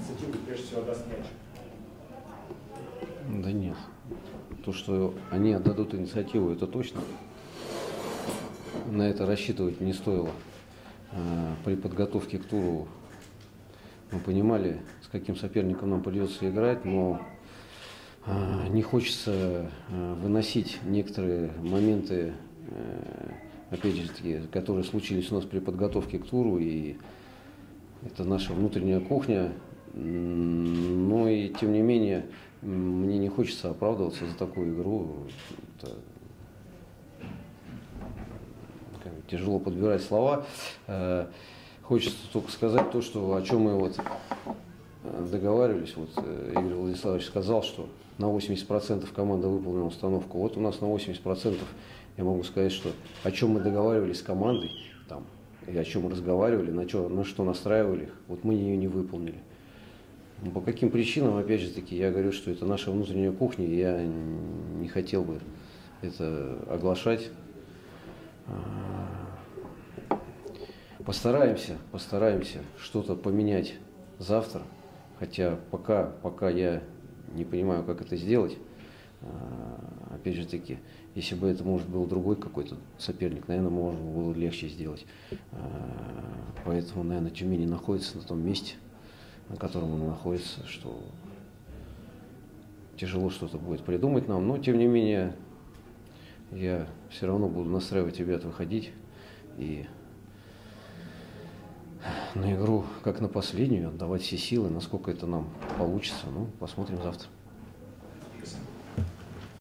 инициативу прежде всего отдаст мяч? Да нет. То, что они отдадут инициативу, это точно. На это рассчитывать не стоило. А, При подготовке к туру мы понимали, с каким соперником нам придется играть, но а, не хочется а, выносить некоторые моменты, опять же которые случились у нас при подготовке к туру, и это наша внутренняя кухня. Но и тем не менее, мне не хочется оправдываться за такую игру. Это, тяжело подбирать слова. Э, Хочется только сказать то, что о чем мы вот э, договаривались. Вот э, Игорь Владиславович сказал, что на 80% команда выполнила установку. Вот у нас на 80% я могу сказать, что о чем мы договаривались с командой, там, и о чем мы разговаривали, на, что, на что настраивали их, вот мы ее не выполнили. По каким причинам, опять же таки, я говорю, что это наша внутренняя кухня, и я не хотел бы это оглашать. А, Постараемся, постараемся что-то поменять завтра, хотя пока, пока я не понимаю, как это сделать. А, Опять же таки, если бы это, может, был другой какой-то соперник, наверное, можно было легче сделать. А, Поэтому, наверное, Тюмень находится на том месте, на котором он находится, что тяжело что-то будет придумать нам, но тем не менее я все равно буду настраивать ребят выходить и на игру как на последнюю, отдавать все силы, насколько это нам получится. Ну, посмотрим завтра.